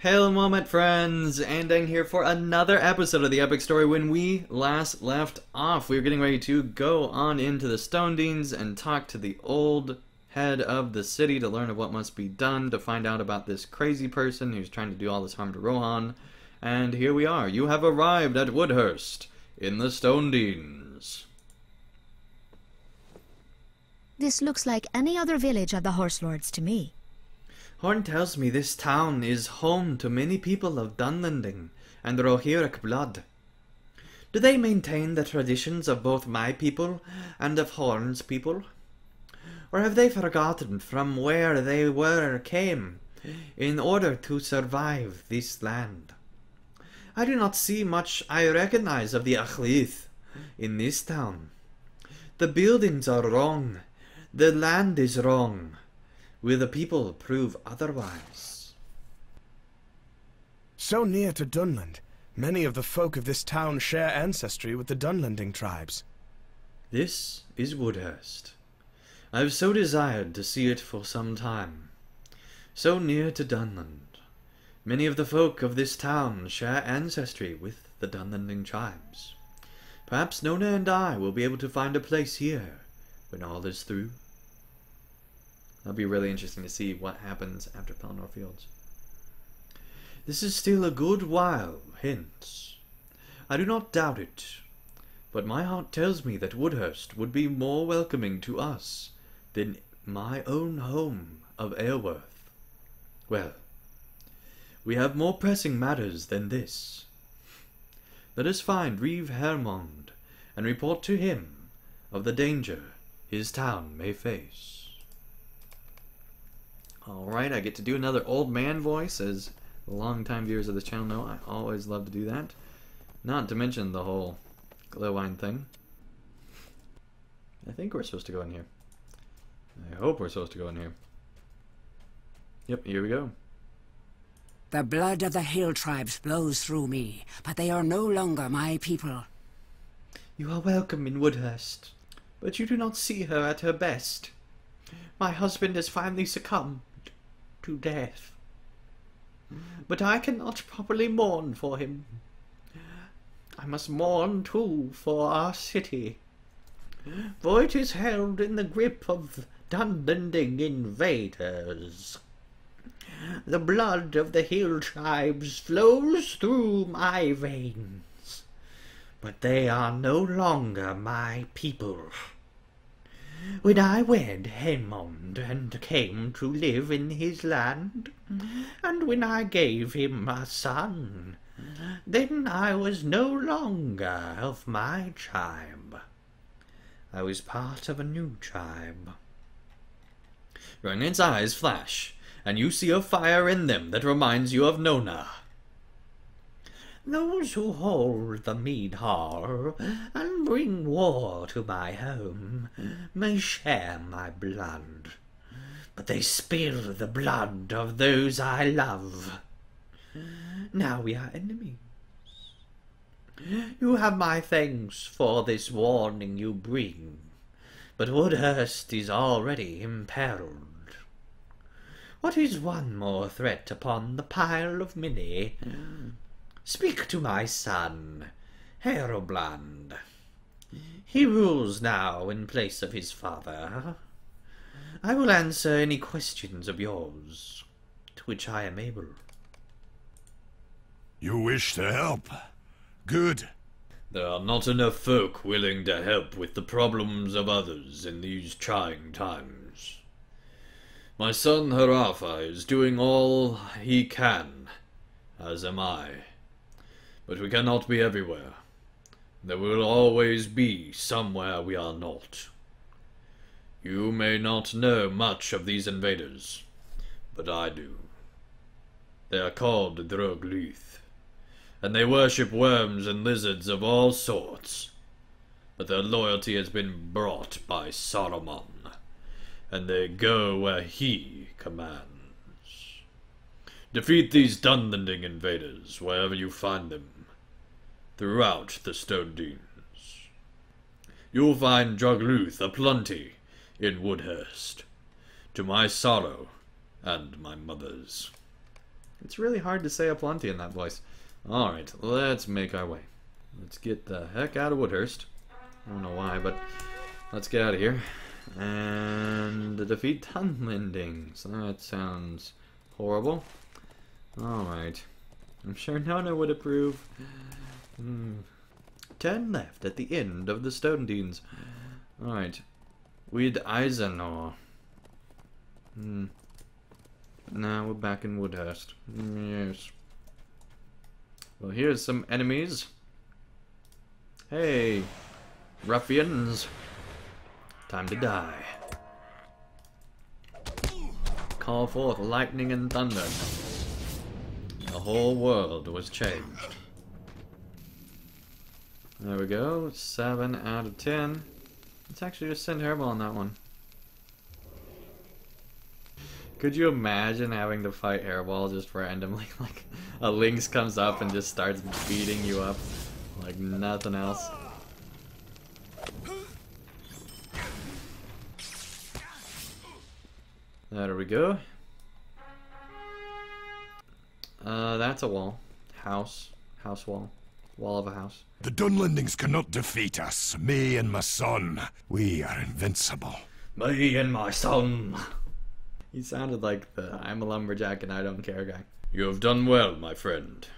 Hail moment, friends! Andang here for another episode of the Epic Story. When we last left off, we were getting ready to go on into the Stone Deans and talk to the old head of the city to learn of what must be done to find out about this crazy person who's trying to do all this harm to Rohan. And here we are. You have arrived at Woodhurst in the Stone Deans. This looks like any other village of the Horse Lords to me. Horn tells me this town is home to many people of Dunlending and Rohirric blood. Do they maintain the traditions of both my people and of Horn's people? Or have they forgotten from where they were came in order to survive this land? I do not see much I recognize of the Achlith in this town. The buildings are wrong, the land is wrong, Will the people prove otherwise? So near to Dunland, many of the folk of this town share ancestry with the Dunlending tribes. This is Woodhurst. I have so desired to see it for some time. So near to Dunland. Many of the folk of this town share ancestry with the Dunlending tribes. Perhaps Nona and I will be able to find a place here when all is through. That'll be really interesting to see what happens after Pelennor Fields. This is still a good while hence. I do not doubt it, but my heart tells me that Woodhurst would be more welcoming to us than my own home of Aylworth. Well, we have more pressing matters than this. Let us find Reeve Hermond and report to him of the danger his town may face. Alright, I get to do another old man voice, as longtime viewers of this channel know, I always love to do that. Not to mention the whole Glowine thing. I think we're supposed to go in here. I hope we're supposed to go in here. Yep, here we go. The blood of the hill tribes flows through me, but they are no longer my people. You are welcome in Woodhurst, but you do not see her at her best. My husband has finally succumbed to death. But I cannot properly mourn for him. I must mourn too for our city, for it is held in the grip of Dunlending invaders. The blood of the hill tribes flows through my veins, but they are no longer my people. When I wed Haemond and came to live in his land, and when I gave him a son, then I was no longer of my tribe. I was part of a new tribe. Ronin's eyes flash, and you see a fire in them that reminds you of Nona. Those who hold the mead hall and bring war to my home may share my blood, but they spill the blood of those I love. Now we are enemies. You have my thanks for this warning you bring, but Woodhurst is already imperiled. What is one more threat upon the pile of many? Speak to my son, Herubrand. He rules now in place of his father. I will answer any questions of yours, to which I am able. You wish to help? Good. There are not enough folk willing to help with the problems of others in these trying times. My son Harafa is doing all he can, as am I. But we cannot be everywhere. There will always be somewhere we are not. You may not know much of these invaders, but I do. They are called Drogluth, and they worship worms and lizards of all sorts. But their loyalty has been brought by Saruman, and they go where he commands. Defeat these Dunlending invaders wherever you find them throughout the Stone Deans. You'll find Drogluth aplenty in Woodhurst, to my sorrow and my mother's. It's really hard to say aplenty in that voice. Alright, let's make our way. Let's get the heck out of Woodhurst. I don't know why, but let's get out of here. And defeat Dunlendings. That sounds horrible. Alright. I'm sure Nona would approve. Hmm. Turn left at the end of the Stone Deans. Alright. We'd Eisenor. Hmm. Now we're back in Woodhurst. Yes. Well, here's some enemies. Hey, ruffians. Time to die. Call forth lightning and thunder. The whole world was changed. There we go. 7 out of 10. Let's actually just send Hairball on that one. Could you imagine having to fight Hairball just randomly? Like, a Lynx comes up and just starts beating you up like nothing else. There we go. Uh, that's a wall. House. House wall. Wall of a house. The Dunlendings cannot defeat us. Me and my son. We are invincible. Me and my son. He sounded like the I'm a lumberjack and I don't care guy. You have done well, my friend.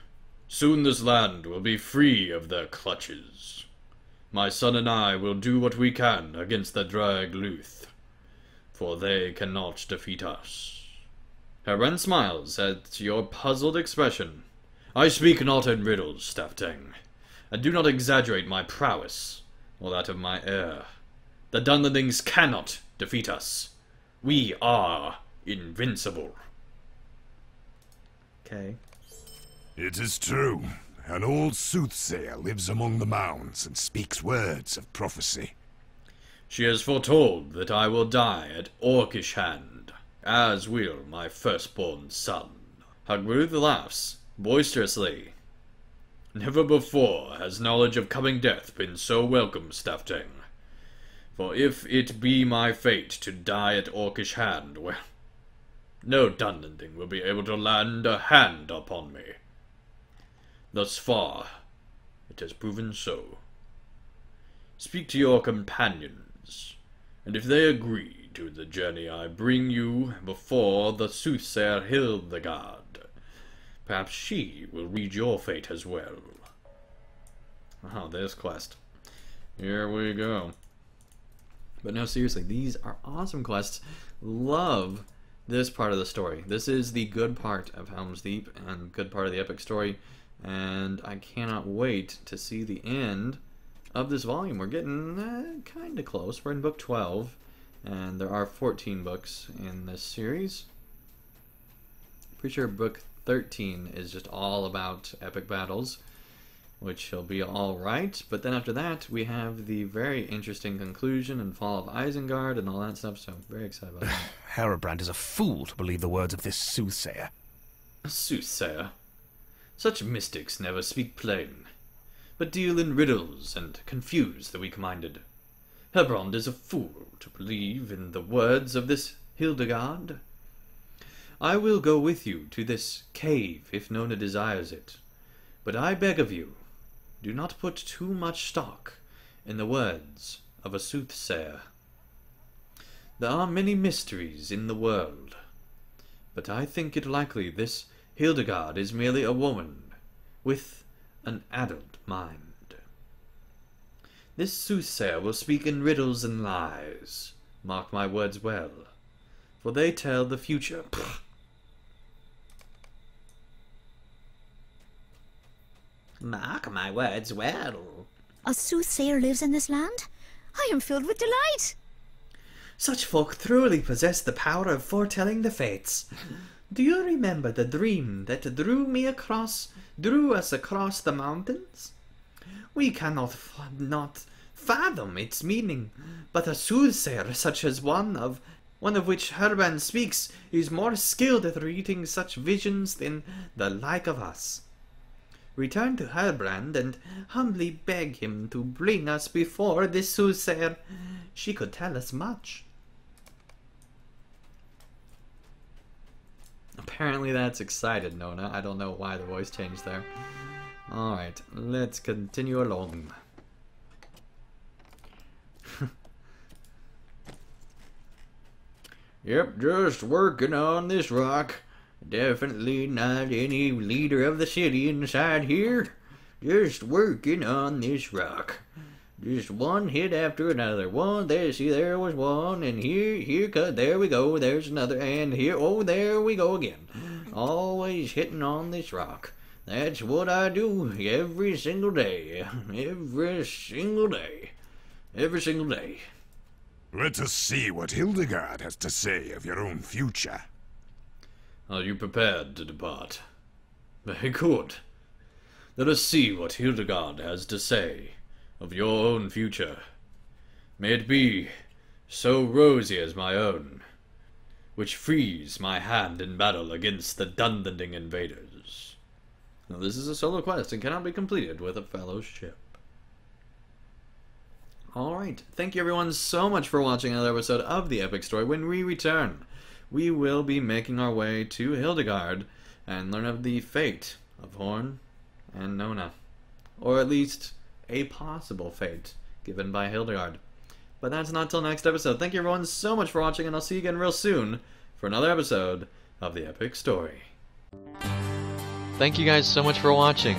Soon this land will be free of their clutches. My son and I will do what we can against the Drag Luth, for they cannot defeat us. Herren smiles at your puzzled expression. I speak not in riddles, Staftang, and do not exaggerate my prowess, or that of my heir. The Dunlendings cannot defeat us. We are invincible. Okay. It is true. An old soothsayer lives among the mounds and speaks words of prophecy. She has foretold that I will die at Orcish hand, as will my firstborn son. Hugruth laughs boisterously. Never before has knowledge of coming death been so welcome, Staftang. For if it be my fate to die at Orcish hand, well, no Dunlending will be able to land a hand upon me. Thus far, it has proven so. Speak to your companions, and if they agree to the journey I bring you before the soothsayer Hildegard, perhaps she will read your fate as well. Oh, this quest. Here we go. But no, seriously, these are awesome quests. Love this part of the story. This is the good part of Helm's Deep and good part of the epic story. And I cannot wait to see the end of this volume. We're getting uh, kind of close. We're in book 12, and there are 14 books in this series. Pretty sure book 13 is just all about epic battles which will be alright. But then after that, we have the very interesting conclusion and fall of Isengard and all that stuff, so I'm very excited about that. Herubrand is a fool to believe the words of this soothsayer. A Soothsayer. Such mystics never speak plain, but deal in riddles and confuse the weak-minded. Herubrand is a fool to believe in the words of this Hildegard. I will go with you to this cave if Nona desires it, but I beg of you, do not put too much stock in the words of a soothsayer. There are many mysteries in the world, but I think it likely this Hildegard is merely a woman with an adult mind. This soothsayer will speak in riddles and lies, mark my words well, for they tell the future. Mark my words well. A soothsayer lives in this land? I am filled with delight. Such folk truly possess the power of foretelling the fates. Do you remember the dream that drew me across, drew us across the mountains? We cannot f- not fathom its meaning, but a soothsayer such as one of one of which Herban speaks is more skilled at reading such visions than the like of us. Return to Herubrand and humbly beg him to bring us before the soothsayer. She could tell us much. Apparently that's excited, Nona. I don't know why the voice changed there. Alright, let's continue along. yep, just working on this rock. Definitely not any leader of the city inside here. Just working on this rock. Just one hit after another. One there, see there was one, and here, here, cut. There we go. There's another, and here, oh, there we go again. Always hitting on this rock. That's what I do every single day. Every single day. Every single day. Let us see what Hildegard has to say of your own future. Are you prepared to depart? Very good. Let us see what Hildegard has to say of your own future. May it be so rosy as my own, which frees my hand in battle against the Dunlending invaders. Now, this is a solo quest and cannot be completed with a fellowship. Alright, thank you everyone so much for watching another episode of The Epic Story. When we return, we will be making our way to Hildegard and learn of the fate of Horn and Nona. Or at least a possible fate given by Hildegard. But that's not till next episode. Thank you everyone so much for watching, and I'll see you again real soon for another episode of The Epic Story. Thank you guys so much for watching.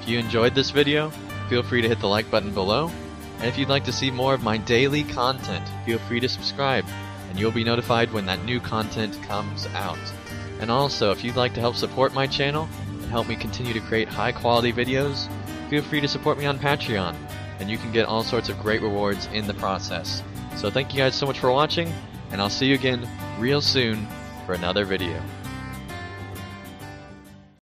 If you enjoyed this video, feel free to hit the like button below. And if you'd like to see more of my daily content, feel free to subscribe, and you'll be notified when that new content comes out. And also, if you'd like to help support my channel and help me continue to create high quality videos, feel free to support me on Patreon, and you can get all sorts of great rewards in the process. So thank you guys so much for watching, and I'll see you again real soon for another video.